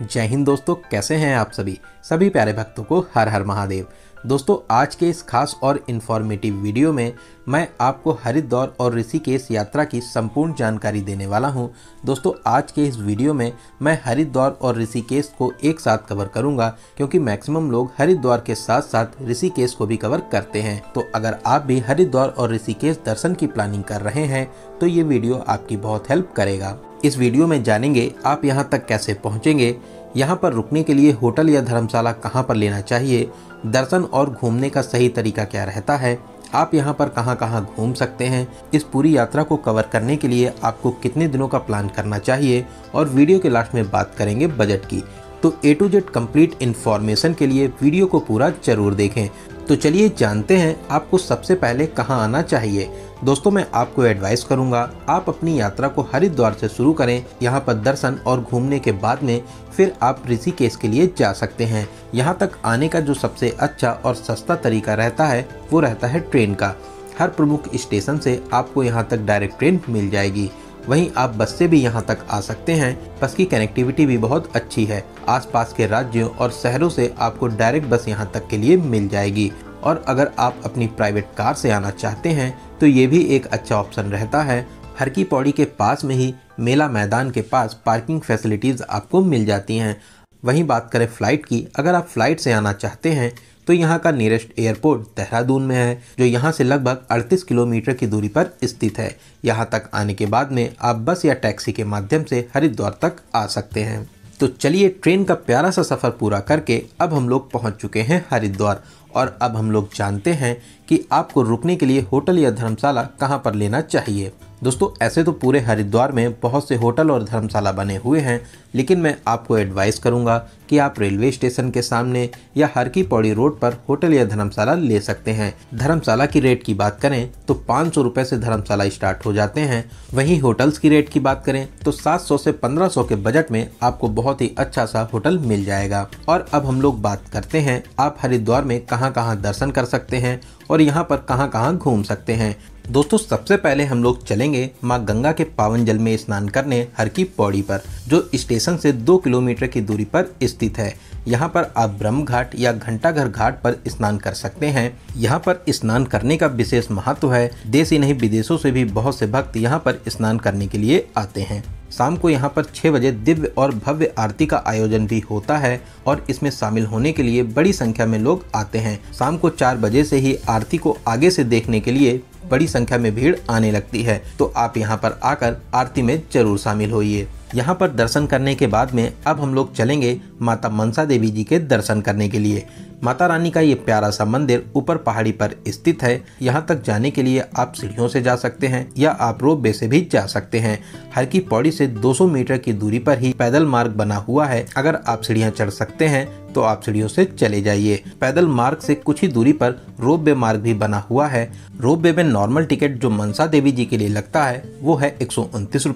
जय हिंद दोस्तों, कैसे हैं आप सभी? सभी प्यारे भक्तों को हर हर महादेव। दोस्तों, आज के इस खास और इन्फॉर्मेटिव वीडियो में मैं आपको हरिद्वार और ऋषिकेश यात्रा की संपूर्ण जानकारी देने वाला हूँ। दोस्तों, आज के इस वीडियो में मैं हरिद्वार और ऋषिकेश को एक साथ कवर करूँगा, क्योंकि मैक्सिमम लोग हरिद्वार के साथ साथ ऋषिकेश को भी कवर करते हैं। तो अगर आप भी हरिद्वार और ऋषिकेश दर्शन की प्लानिंग कर रहे हैं तो ये वीडियो आपकी बहुत हेल्प करेगा। इस वीडियो में जानेंगे आप यहाँ तक कैसे पहुँचेंगे, यहाँ पर रुकने के लिए होटल या धर्मशाला कहाँ पर लेना चाहिए, दर्शन और घूमने का सही तरीका क्या रहता है, आप यहाँ पर कहाँ कहाँ घूम सकते हैं, इस पूरी यात्रा को कवर करने के लिए आपको कितने दिनों का प्लान करना चाहिए और वीडियो के लास्ट में बात करेंगे बजट की। तो A to Z complete information के लिए वीडियो को पूरा ज़रूर देखें। तो चलिए जानते हैं आपको सबसे पहले कहाँ आना चाहिए। दोस्तों, मैं आपको एडवाइस करूँगा, आप अपनी यात्रा को हरिद्वार से शुरू करें, यहाँ पर दर्शन और घूमने के बाद में फिर आप ऋषिकेश के लिए जा सकते हैं। यहाँ तक आने का जो सबसे अच्छा और सस्ता तरीका रहता है, वो रहता है ट्रेन का। हर प्रमुख स्टेशन से आपको यहाँ तक डायरेक्ट ट्रेन मिल जाएगी। वहीं आप बस से भी यहाँ तक आ सकते हैं। बस की कनेक्टिविटी भी बहुत अच्छी है। आसपास के राज्यों और शहरों से आपको डायरेक्ट बस यहाँ तक के लिए मिल जाएगी। और अगर आप अपनी प्राइवेट कार से आना चाहते हैं तो ये भी एक अच्छा ऑप्शन रहता है। हर की पौड़ी के पास में ही मेला मैदान के पास पार्किंग फैसिलिटीज़ आपको मिल जाती हैं। वहीं बात करें फ़्लाइट की, अगर आप फ़्लाइट से आना चाहते हैं तो यहाँ का नियरेस्ट एयरपोर्ट देहरादून में है, जो यहाँ से लगभग 38 किलोमीटर की दूरी पर स्थित है। यहाँ तक आने के बाद में आप बस या टैक्सी के माध्यम से हरिद्वार तक आ सकते हैं। तो चलिए ट्रेन का प्यारा सा सफ़र पूरा करके अब हम लोग पहुँच चुके हैं हरिद्वार। और अब हम लोग जानते हैं कि आपको रुकने के लिए होटल या धर्मशाला कहाँ पर लेना चाहिए। दोस्तों, ऐसे तो पूरे हरिद्वार में बहुत से होटल और धर्मशाला बने हुए हैं, लेकिन मैं आपको एडवाइस करूँगा कि आप रेलवे स्टेशन के सामने या हर की पौड़ी रोड पर होटल या धर्मशाला ले सकते हैं। धर्मशाला की रेट की बात करें तो पाँच सौ से धर्मशाला स्टार्ट हो जाते हैं। वहीं होटल्स की रेट की बात करें तो सात सौ से पंद्रह सौ के बजट में आपको बहुत ही अच्छा सा होटल मिल जाएगा। और अब हम लोग बात करते हैं, आप हरिद्वार में कहाँ कहाँ दर्शन कर सकते हैं और यहाँ पर कहाँ कहाँ घूम सकते हैं। दोस्तों, सबसे पहले हम लोग चलेंगे माँ गंगा के पावन जल में स्नान करने हर की पौड़ी पर, जो स्टेशन से दो किलोमीटर की दूरी पर स्थित है। यहाँ पर आप ब्रह्म घाट या घंटाघर घाट पर स्नान कर सकते हैं। यहाँ पर स्नान करने का विशेष महत्व है। देश ही नहीं, विदेशों से भी बहुत से भक्त यहाँ पर स्नान करने के लिए आते हैं। शाम को यहाँ पर छः बजे दिव्य और भव्य आरती का आयोजन भी होता है और इसमें शामिल होने के लिए बड़ी संख्या में लोग आते हैं। शाम को चार बजे से ही आरती को आगे से देखने के लिए बड़ी संख्या में भीड़ आने लगती है। तो आप यहाँ पर आकर आरती में ज़रूर शामिल होइए। यहाँ पर दर्शन करने के बाद में अब हम लोग चलेंगे माता मनसा देवी जी के दर्शन करने के लिए। माता रानी का ये प्यारा सा मंदिर ऊपर पहाड़ी पर स्थित है। यहाँ तक जाने के लिए आप सीढ़ियों से जा सकते हैं या आप रोप वे से भी जा सकते हैं। हर की पौड़ी से 200 मीटर की दूरी पर ही पैदल मार्ग बना हुआ है। अगर आप सीढ़ियाँ चढ़ सकते हैं तो आप सीढ़ियों से चले जाइए। पैदल मार्ग से कुछ ही दूरी पर रोप वे मार्ग भी बना हुआ है। रोप वे में नॉर्मल टिकट जो मनसा देवी जी के लिए लगता है, वो है एक सौ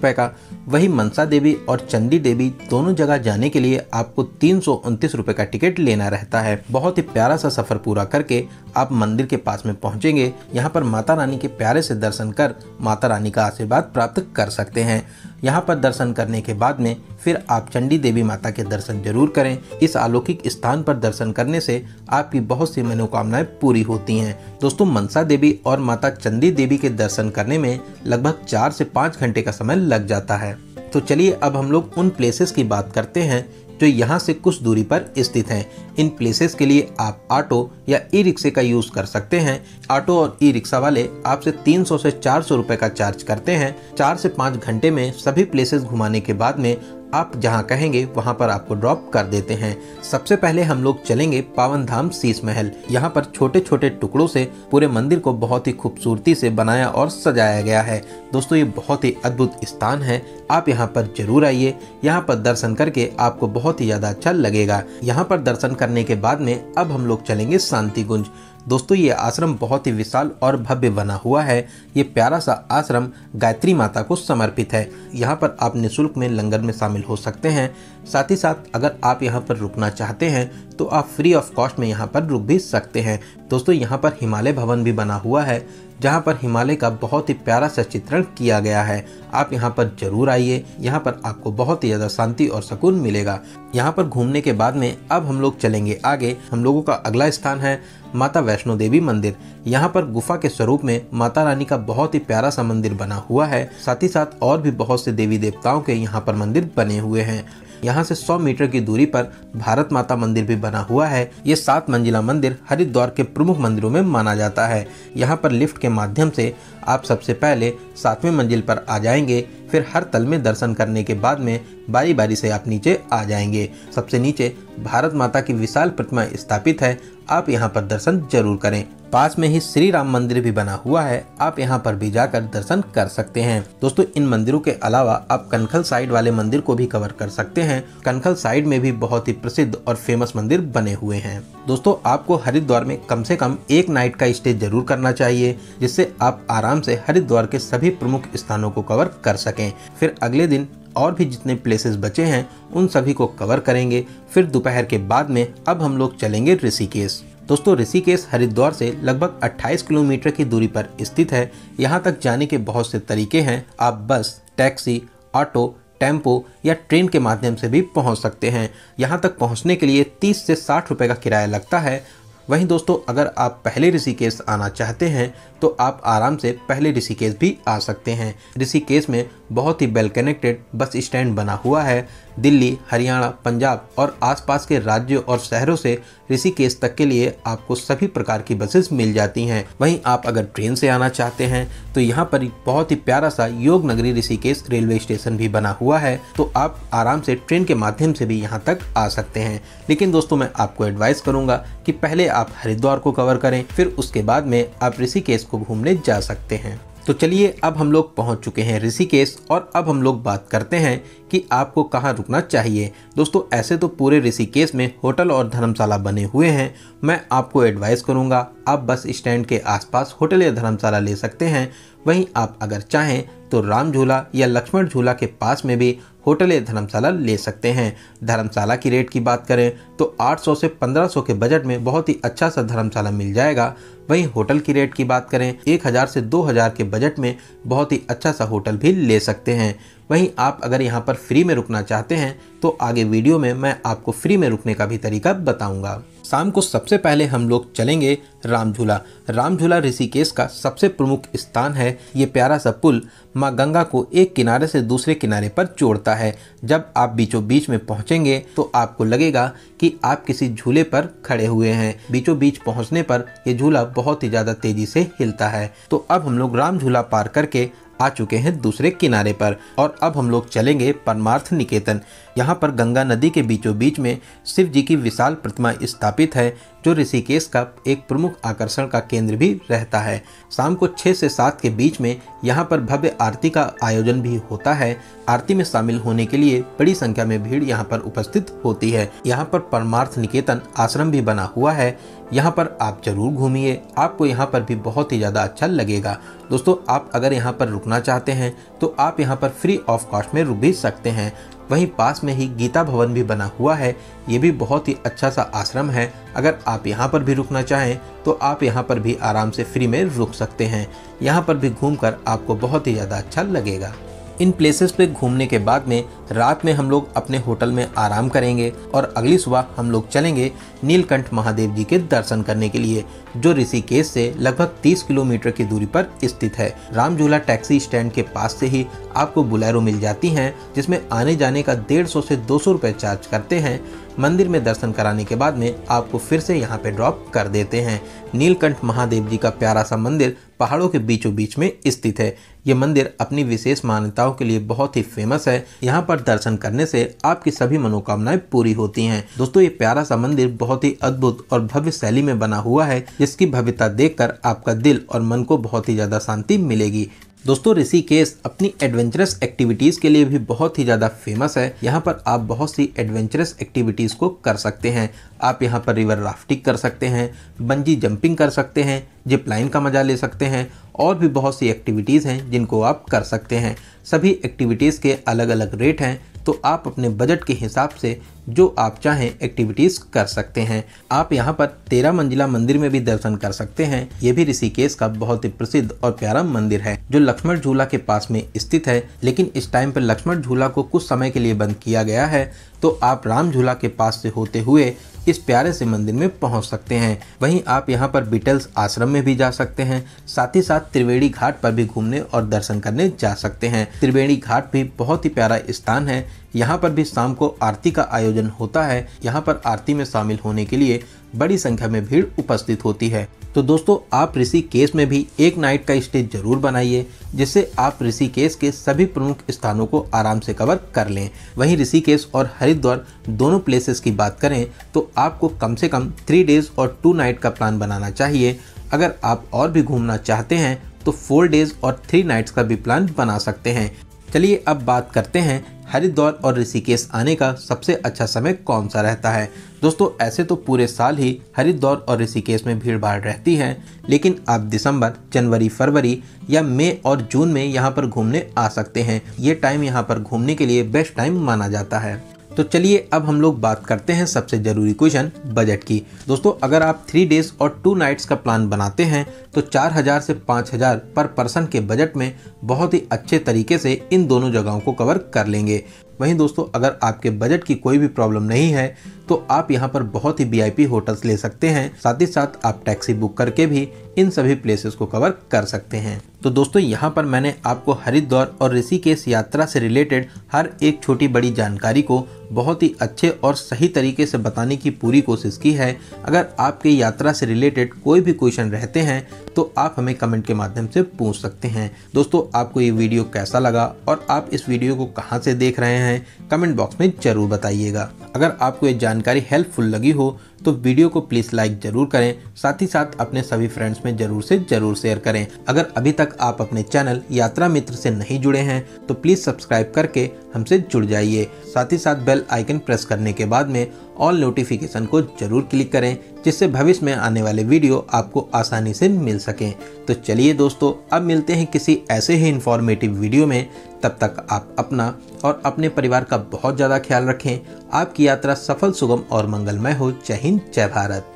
का। वही मनसा देवी और चंदी देवी दोनों जगह जाने के लिए आपको तीन सौ का टिकट लेना रहता है। बहुत ही प्यारा सा सफ़र पूरा करके आप मंदिर के पास में पहुँचेंगे। यहाँ पर माता रानी के प्यारे से दर्शन कर माता रानी का आशीर्वाद प्राप्त कर सकते हैं। यहाँ पर दर्शन करने के बाद में फिर आप चंडी देवी माता के दर्शन ज़रूर करें। इस अलौकिक स्थान पर दर्शन करने से आपकी बहुत सी मनोकामनाएँ पूरी होती हैं। दोस्तों, मनसा देवी और माता चंडी देवी के दर्शन करने में लगभग चार से पाँच घंटे का समय लग जाता है। तो चलिए अब हम लोग उन प्लेसेस की बात करते हैं जो यहाँ से कुछ दूरी पर स्थित हैं। इन प्लेसेस के लिए आप ऑटो या ई रिक्शे का यूज़ कर सकते हैं। ऑटो और ई रिक्शा वाले आपसे 300 से 400 रुपए का चार्ज करते हैं। चार से पाँच घंटे में सभी प्लेसेस घुमाने के बाद में आप जहाँ कहेंगे, वहाँ पर आपको ड्रॉप कर देते हैं। सबसे पहले हम लोग चलेंगे पावन धाम शीश महल यहाँ पर छोटे छोटे टुकड़ों से पूरे मंदिर को बहुत ही खूबसूरती से बनाया और सजाया गया है। दोस्तों, ये बहुत ही अद्भुत स्थान है। आप यहाँ पर ज़रूर आइए। यहाँ पर दर्शन करके आपको बहुत ही ज़्यादा अच्छा लगेगा। यहाँ पर दर्शन करने के बाद में अब हम लोग चलेंगे शांति गुंज दोस्तों, ये आश्रम बहुत ही विशाल और भव्य बना हुआ है। ये प्यारा सा आश्रम गायत्री माता को समर्पित है। यहाँ पर आप निःशुल्क में लंगर में शामिल हो सकते हैं। साथ ही साथ, अगर आप यहाँ पर रुकना चाहते हैं तो आप फ्री ऑफ़ कॉस्ट में यहाँ पर रुक भी सकते हैं। दोस्तों, यहाँ पर हिमालय भवन भी बना हुआ है। जहाँ पर हिमालय का बहुत ही प्यारा सा चित्रण किया गया है। आप यहाँ पर ज़रूर आइए। यहाँ पर आपको बहुत ही ज़्यादा शांति और सुकून मिलेगा। यहाँ पर घूमने के बाद में अब हम लोग चलेंगे आगे। हम लोगों का अगला स्थान है माता वैष्णो देवी मंदिर। यहाँ पर गुफा के स्वरूप में माता रानी का बहुत ही प्यारा सा मंदिर बना हुआ है। साथ ही साथ और भी बहुत से देवी देवताओं के यहाँ पर मंदिर बने हुए हैं। यहाँ से 100 मीटर की दूरी पर भारत माता मंदिर भी बना हुआ है। ये सात मंजिला मंदिर हरिद्वार के प्रमुख मंदिरों में माना जाता है। यहाँ पर लिफ्ट के माध्यम से आप सबसे पहले सातवें मंजिल पर आ जाएँगे, फिर हर तल में दर्शन करने के बाद में बारी बारी से आप नीचे आ जाएँगे। सबसे नीचे भारत माता की विशाल प्रतिमा स्थापित है, आप यहाँ पर दर्शन ज़रूर करें। पास में ही श्री राम मंदिर भी बना हुआ है, आप यहाँ पर भी जाकर दर्शन कर सकते हैं। दोस्तों, इन मंदिरों के अलावा आप कनखल साइड वाले मंदिर को भी कवर कर सकते हैं। कनखल साइड में भी बहुत ही प्रसिद्ध और फ़ेमस मंदिर बने हुए हैं। दोस्तों, आपको हरिद्वार में कम से कम एक नाइट का स्टे ज़रूर करना चाहिए, जिससे आप आराम से हरिद्वार के सभी प्रमुख स्थानों को कवर कर सकें। फिर अगले दिन और भी जितने प्लेसेस बचे हैं, उन सभी को कवर करेंगे। फिर दोपहर के बाद में अब हम लोग चलेंगे ऋषिकेश। दोस्तों, ऋषिकेश हरिद्वार से लगभग 28 किलोमीटर की दूरी पर स्थित है। यहाँ तक जाने के बहुत से तरीके हैं। आप बस, टैक्सी, ऑटो, टेंपो या ट्रेन के माध्यम से भी पहुँच सकते हैं। यहाँ तक पहुँचने के लिए 30 से 60 रुपए का किराया लगता है वहीं दोस्तों, अगर आप पहले ऋषिकेश आना चाहते हैं तो आप आराम से पहले ऋषिकेश भी आ सकते हैं। ऋषिकेश में बहुत ही वेल कनेक्टेड बस स्टैंड बना हुआ है दिल्ली, हरियाणा, पंजाब और आसपास के राज्यों और शहरों से ऋषिकेश तक के लिए आपको सभी प्रकार की बसेस मिल जाती हैं। वहीं आप अगर ट्रेन से आना चाहते हैं तो यहाँ पर बहुत ही प्यारा सा योग नगरी ऋषिकेश रेलवे स्टेशन भी बना हुआ है तो आप आराम से ट्रेन के माध्यम से भी यहाँ तक आ सकते हैं। लेकिन दोस्तों, मैं आपको एडवाइस करूँगा कि पहले आप हरिद्वार को कवर करें, फिर उसके बाद में आप ऋषिकेश को घूमने जा सकते हैं। तो चलिए अब हम लोग पहुँच चुके हैं ऋषिकेश और अब हम लोग बात करते हैं कि आपको कहाँ रुकना चाहिए। दोस्तों, ऐसे तो पूरे ऋषिकेश में होटल और धर्मशाला बने हुए हैं। मैं आपको एडवाइस करूँगा, आप बस स्टैंड के आसपास होटल या धर्मशाला ले सकते हैं। वहीं आप अगर चाहें तो राम झूला या लक्ष्मण झूला के पास में भी होटल या धर्मशाला ले सकते हैं। धर्मशाला की रेट की बात करें तो 800 से 1500 के बजट में बहुत ही अच्छा सा धर्मशाला मिल जाएगा। वहीं होटल की रेट की बात करें 1000 से 2000 के बजट में बहुत ही अच्छा सा होटल भी ले सकते हैं। वहीं आप अगर यहाँ पर फ्री में रुकना चाहते हैं तो आगे वीडियो में मैं आपको फ्री में रुकने का भी तरीका बताऊँगा। शाम को सबसे पहले हम लोग चलेंगे राम झूला राम झूला ऋषिकेश का सबसे प्रमुख स्थान है। ये प्यारा सा पुल माँ गंगा को एक किनारे से दूसरे किनारे पर जोड़ता है। जब आप बीचों बीच में पहुँचेंगे तो आपको लगेगा कि आप किसी झूले पर खड़े हुए हैं। बीचों बीच पहुँचने पर यह झूला बहुत ही ज़्यादा तेज़ी से हिलता है। तो अब हम लोग राम झूला पार करके आ चुके हैं दूसरे किनारे पर और अब हम लोग चलेंगे परमार्थ निकेतन। यहाँ पर गंगा नदी के बीचों बीच में शिव जी की विशाल प्रतिमा स्थापित है, जो ऋषिकेश का एक प्रमुख आकर्षण का केंद्र भी रहता है। शाम को छः से सात के बीच में यहाँ पर भव्य आरती का आयोजन भी होता है। आरती में शामिल होने के लिए बड़ी संख्या में भीड़ यहाँ पर उपस्थित होती है। यहाँ पर परमार्थ निकेतन आश्रम भी बना हुआ है। यहाँ पर आप ज़रूर घूमिए। आपको यहाँ पर भी बहुत ही ज़्यादा अच्छा लगेगा। दोस्तों, आप अगर यहाँ पर रुकना चाहते हैं तो आप यहाँ पर फ्री ऑफ़ कॉस्ट में रुक भी सकते हैं। वहीं पास में ही गीता भवन भी बना हुआ है। ये भी बहुत ही अच्छा सा आश्रम है। अगर आप यहाँ पर भी रुकना चाहें तो आप यहाँ पर भी आराम से फ्री में रुक सकते हैं। यहाँ पर भी घूमकर आपको बहुत ही ज़्यादा अच्छा लगेगा। इन प्लेसेस पे घूमने के बाद में रात में हम लोग अपने होटल में आराम करेंगे और अगली सुबह हम लोग चलेंगे नीलकंठ महादेव जी के दर्शन करने के लिए। जो ऋषिकेश से लगभग 30 किलोमीटर की दूरी पर स्थित है। रामझूला टैक्सी स्टैंड के पास से ही आपको बुलेरो मिल जाती हैं, जिसमें आने जाने का डेढ़ सौ से दो सौ रुपये चार्ज करते हैं। मंदिर में दर्शन कराने के बाद में आपको फिर से यहाँ पे ड्रॉप कर देते हैं। नीलकंठ महादेव जी का प्यारा सा मंदिर पहाड़ों के बीचों बीच में स्थित है। ये मंदिर अपनी विशेष मान्यताओं के लिए बहुत ही फ़ेमस है। यहाँ पर दर्शन करने से आपकी सभी मनोकामनाएँ पूरी होती हैं। दोस्तों, ये प्यारा सा मंदिर बहुत ही अद्भुत और भव्य शैली में बना हुआ है। जिसकी भव्यता देखकर आपका दिल और मन को बहुत ही ज़्यादा शांति मिलेगी। दोस्तों, ऋषिकेश अपनी एडवेंचरस एक्टिविटीज़ के लिए भी बहुत ही ज़्यादा फ़ेमस है। यहाँ पर आप बहुत सी एडवेंचरस एक्टिविटीज़ को कर सकते हैं। आप यहाँ पर रिवर राफ्टिंग कर सकते हैं बंजी जंपिंग कर सकते हैं जिप लाइन का मज़ा ले सकते हैं और भी बहुत सी एक्टिविटीज़ हैं जिनको आप कर सकते हैं। सभी एक्टिविटीज़ के अलग अलग रेट हैं। तो आप अपने बजट के हिसाब से जो आप चाहें एक्टिविटीज़ कर सकते हैं। आप यहाँ पर तेरह मंजिला मंदिर में भी दर्शन कर सकते हैं। ये भी ऋषिकेश का बहुत ही प्रसिद्ध और प्यारा मंदिर है, जो लक्ष्मण झूला के पास में स्थित है। लेकिन इस टाइम पर लक्ष्मण झूला को कुछ समय के लिए बंद किया गया है। तो आप राम झूला के पास से होते हुए इस प्यारे से मंदिर में पहुँच सकते हैं। वहीं आप यहाँ पर बिटल्स आश्रम में भी जा सकते हैं। साथ ही साथ त्रिवेणी घाट पर भी घूमने और दर्शन करने जा सकते हैं। त्रिवेणी घाट भी बहुत ही प्यारा स्थान है। यहाँ पर भी शाम को आरती का आयोजन होता है। यहाँ पर आरती में शामिल होने के लिए बड़ी संख्या में भीड़ उपस्थित होती है। तो दोस्तों, आप ऋषिकेश में भी एक नाइट का स्टे ज़रूर बनाइए, जिससे आप ऋषिकेश के सभी प्रमुख स्थानों को आराम से कवर कर लें। वहीं ऋषिकेश और हरिद्वार दोनों प्लेसेस की बात करें तो आपको कम से कम थ्री डेज़ और टू नाइट का प्लान बनाना चाहिए। अगर आप और भी घूमना चाहते हैं तो फोर डेज़ और थ्री नाइट्स का भी प्लान बना सकते हैं। चलिए अब बात करते हैं हरिद्वार और ऋषिकेश आने का सबसे अच्छा समय कौन सा रहता है? दोस्तों, ऐसे तो पूरे साल ही हरिद्वार और ऋषिकेश में भीड़ भाड़ रहती है, लेकिन आप दिसंबर, जनवरी, फरवरी या मई और जून में यहाँ पर घूमने आ सकते हैं। ये टाइम यहाँ पर घूमने के लिए बेस्ट टाइम माना जाता है। तो चलिए अब हम लोग बात करते हैं सबसे ज़रूरी क्वेश्चन बजट की। दोस्तों, अगर आप थ्री डेज़ और टू नाइट्स का प्लान बनाते हैं तो चार हज़ार से पाँच हज़ार पर पर्सन के बजट में बहुत ही अच्छे तरीके से इन दोनों जगहों को कवर कर लेंगे। वहीं दोस्तों, अगर आपके बजट की कोई भी प्रॉब्लम नहीं है तो आप यहाँ पर बहुत ही वीआईपी होटल्स ले सकते हैं। साथ ही साथ आप टैक्सी बुक करके भी इन सभी प्लेसेस को कवर कर सकते हैं। तो दोस्तों, यहाँ पर मैंने आपको हरिद्वार और ऋषिकेश यात्रा से रिलेटेड हर एक छोटी बड़ी जानकारी को बहुत ही अच्छे और सही तरीके से बताने की पूरी कोशिश की है। अगर आपके यात्रा से रिलेटेड कोई भी क्वेश्चन रहते हैं तो आप हमें कमेंट के माध्यम से पूछ सकते हैं। दोस्तों, आपको ये वीडियो कैसा लगा और आप इस वीडियो को कहाँ से देख रहे हैं कमेंट बॉक्स में ज़रूर बताइएगा। अगर आपको ये जानकारी हेल्पफुल लगी हो तो वीडियो को प्लीज़ लाइक ज़रूर करें, साथ ही साथ अपने सभी फ्रेंड्स में ज़रूर से ज़रूर शेयर करें। अगर अभी तक आप अपने चैनल यात्रा मित्र से नहीं जुड़े हैं तो प्लीज़ सब्सक्राइब करके हमसे जुड़ जाइए। साथ ही साथ बेल आइकन प्रेस करने के बाद में ऑल नोटिफिकेशन को ज़रूर क्लिक करें जिससे भविष्य में आने वाले वीडियो आपको आसानी से मिल सकें। तो चलिए दोस्तों, अब मिलते हैं किसी ऐसे ही इन्फॉर्मेटिव वीडियो में। तब तक आप अपना और अपने परिवार का बहुत ज़्यादा ख्याल रखें। आपकी यात्रा सफल, सुगम और मंगलमय हो। जय हिंद, जय भारत।